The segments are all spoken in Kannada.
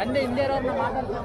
ಅಂದೆ ಹಿಂದೆ ಇರೋರ್ನ ಮಾತಾಡ್ತಾರೆ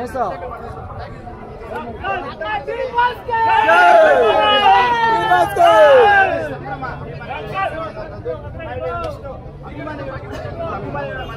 ऐसा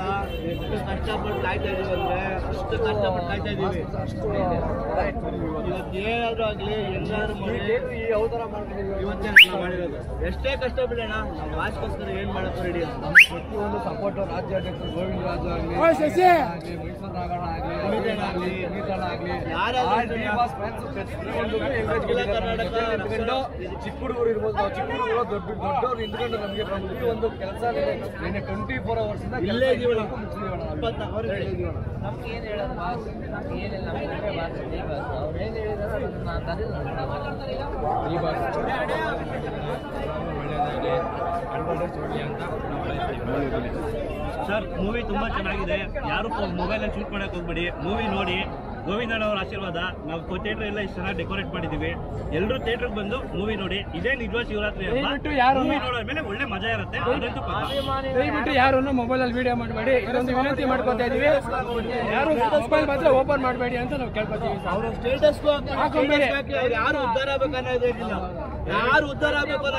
ಕಷ್ಟಪಟ್ಟು ಕಾಯ್ತಾ ಇದೀವಿ ಅಂದ್ರೆ ಅಷ್ಟು ಕಷ್ಟಪಟ್ಟು ಕಾಯ್ತಾ ಇದೀವಿ. ಇವತ್ತು ಏನಾದ್ರೂ ಆಗ್ಲಿ ಎಲ್ಲಾದ್ರೂ ಮಾಡಿ ಇವತ್ತೇ ನಾವು ಮಾಡಿರೋದು. ಎಷ್ಟೇ ಕಷ್ಟ ಬಿಡೋಣ ನಾವು ವಾಸ್ಗೋಸ್ಕರ ಏನ್ ಮಾಡೋದು ರೆಡಿ ಪ್ರತಿಯೊಂದು ಸಪೋರ್ಟ್ ರಾಜ್ಯಾಧ್ಯಕ್ಷರು ಗೋವಿಂದ ರಾಜು ಆಗಲಿ ಮೈಸೂರು ನಾಗಣ್ಣ ಆಗಲಿ ಆಗ್ಲಿ, ಪುನೀತಣ್ಣ ಆಗಲಿ. ಚಿಕ್ಕ ಹುಡುಗರು ಇರ್ಬೋದು ನಾವು ಚಿಕ್ಕ ಹುಡುಗರು ದೊಡ್ಡ ದೊಡ್ಡವ್ರು ನಿಂತ್ಕೊಂಡು ನಮಗೆ ಪ್ರತಿ ಒಂದು ಕೆಲಸ ನಿನ್ನೆ ಟ್ವೆಂಟಿ ಫೋರ್ ಅವರ್ಸ್ ಇಂದ ಇಲ್ಲೇ ನಾವು. ಇದೀವಣ್ಣ. ನಮ್ಗೆ ಏನು ಹೇಳೋದು ಬಾಸ್ ನಮ್ಗೆ ಏನಿಲ್ಲ ನಮ್ಗೆ ಬಾಸ್ ಈ ಬಾಸ್ ಅವ್ರು ಏನು ಹೇಳಿದಾರೋ ಅದನ್ನ ನಾನು ತಂದಿಲ್ಲ ಈ ಬಾರಿ ಸರ್ ಮೂವಿ ತುಂಬಾ ಚೆನ್ನಾಗಿದೆ. ಯಾರು ಮೊಬೈಲ್ ಅಲ್ಲಿ ಶೂಟ್ ಮಾಡಕ್ ಹೋಗ್ಬೇಡಿ. ಮೂವಿ ನೋಡಿ ಗೋವಿಂದಣ್ಣ ಅವರ ಆಶೀರ್ವಾದ. ನಾವು ಥಿಯೇಟರ್ ಎಲ್ಲ ಇಷ್ಟು ಚೆನ್ನಾಗಿ ಡೆಕೋರೇಟ್ ಮಾಡಿದೀವಿ. ಎಲ್ಲರೂ ಥಿಯೇಟರ್ ಬಂದು ಮೂವಿ ನೋಡಿ. ಇದೇ ನಿಜವಾದ ಶಿವರಾತ್ರಿ ಮೂವಿ ನೋಡೋದ್ಮೇಲೆ ಒಳ್ಳೆ ಮಜಾ ಇರುತ್ತೆ. ದಯವಿಟ್ಟು ಯಾರನ್ನು ಮೊಬೈಲ್ ಅಲ್ಲಿ ವಿಡಿಯೋ ಮಾಡಬೇಡಿ. ಇದೊಂದು ವಿನಂತಿ ಮಾಡ್ಕೊತಾ ಇದೀವಿ. ಯಾರು ಮೊಬೈಲ್ ಮಾತ್ರ ಓಪನ್ ಮಾಡಬೇಡಿ ಅಂತ ನಾವು ಕೇಳ್ಕೊತೀವಿ ಅವರ ಸ್ಟೇಟಸ್. ಯಾರು ಉದ್ದಾರ ಆಗಬೇಕನ್ನೋದೇ ಏನಿಲ್ಲ ಯಾರು ಉದ್ಧಾರ ಆಗ್ಬೇಕು ಅವ್ರ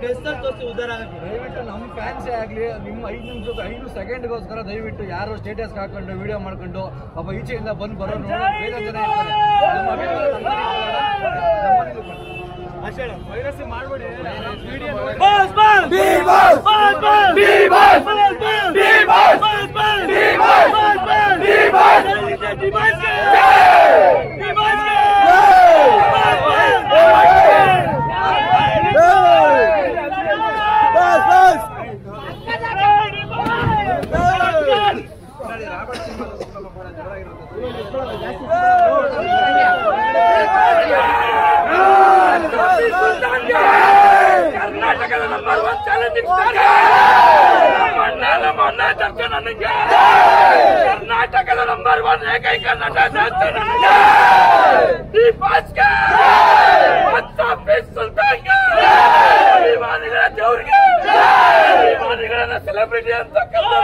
ಡೆಸ್ ತೋರಿಸಿ ಉದ್ಧಾರ ಆಗಬೇಕು ದಯವಿಟ್ಟು ನಮ್ಮ ಫ್ಯಾನ್ಸೇ ಆಗಲಿ ನಿಮ್ಮ ಐದು ನಿಮಿಷದ ಐದು ಸೆಕೆಂಡ್ಗೋಸ್ಕರ ದಯವಿಟ್ಟು ಯಾರು ಸ್ಟೇಟಸ್ ಹಾಕೊಂಡು ವಿಡಿಯೋ ಮಾಡ್ಕೊಂಡು ಪಾಪ ಈಚೆಯಿಂದ ಬಂದು ಬರೋ ನೋಡಿ ಜನ. ಅಷ್ಟೇ ವೈರಸ್ ಮಾಡಬೇಡಿ ಕರ್ನಾಟಕದ ನಂಬರ್ ಒನ್ ಚಾಲೆಂಜಿಂಗ್ ಸ್ಟಾರ್ ನಮ್ಮಣ್ಣ ನಮ್ಮಣ್ಣ ದರ್ಶನ್ ನನಗೆ ಕರ್ನಾಟಕದ ನಂಬರ್ ಒನ್ ಏಕೈಕ ನಟ ದರ್ಶನ್ ನನಗೆ ಈ ಭಾಸ್ಕರ್ ಮತ್ತು ಪೀಸ್ ಸುಲ್ತಾನ್ಗೆ ಅಭಿಮಾನಿಗಳ ದೇವ್ರಿಗೆ ಅಭಿಮಾನಿಗಳನ್ನ ಸೆಲೆಬ್ರಿಟಿ ಅಂತ ನಮ್ಮಣ್ಣ